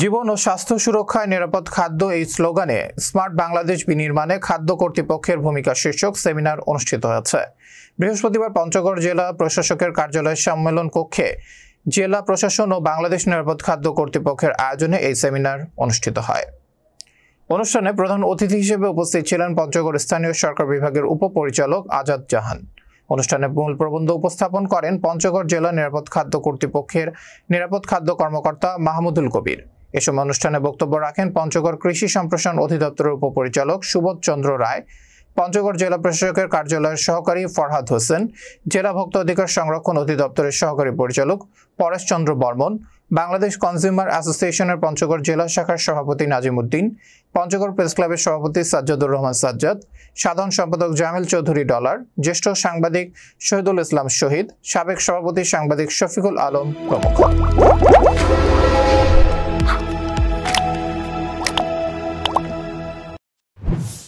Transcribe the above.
জীবন ও স্বাস্থ্য সুরক্ষায় নিরাপদ খাদ্য এই স্লোগানে স্মার্ট বাংলাদেশ বিনির্মাণে খাদ্য কর্তৃপক্ষের ভূমিকা শীর্ষক সেমিনার অনুষ্ঠিত হয়েছে। বৃহস্পতিবার পঞ্চগড় জেলা প্রশাসকের কার্যালয়ের সম্মেলন কক্ষে জেলা প্রশাসন ও বাংলাদেশ নিরাপদ খাদ্য কর্তৃপক্ষের আয়োজনে এই সেমিনার অনুষ্ঠিত হয়। অনুষ্ঠানে প্রধান অতিথি হিসেবে উপস্থিত ছিলেন পঞ্চগড় স্থানীয় সরকার বিভাগের উপপরিচালক আজাদ জাহান। অনুষ্ঠানে মূল প্রবন্ধ উপস্থাপন করেন পঞ্চগড় জেলা নিরাপদ খাদ্য কর্তৃপক্ষের নিরাপদ খাদ্য কর্মকর্তা মাহমুদুল কবির। এ সময় অনুষ্ঠানে বক্তব্য রাখেন পঞ্চগড় কৃষি সম্প্রসারণ অধিদপ্তরের উপপরিচালক সুবোধ চন্দ্র রায়, পঞ্চগড় জেলা প্রশাসকের কার্যালয়ের সহকারী ফরহাদ হোসেন, জেলা ভোক্তা অধিকার সংরক্ষণ অধিদপ্তরের সহকারী পরিচালক পরেশ চন্দ্র বর্মন, বাংলাদেশ কনজিউমার অ্যাসোসিয়েশনের পঞ্চগড় জেলা শাখার সভাপতি নাজিম উদ্দিন, পঞ্চগড় প্রেস ক্লাবের সভাপতি সাজ্জাদুর রহমান সাজ্জাদ, সাধারণ সম্পাদক জামিল চৌধুরী ডলার, জ্যেষ্ঠ সাংবাদিক শহীদুল ইসলাম শহীদ, সাবেক সভাপতি সাংবাদিক শফিকুল আলম প্রমুখ।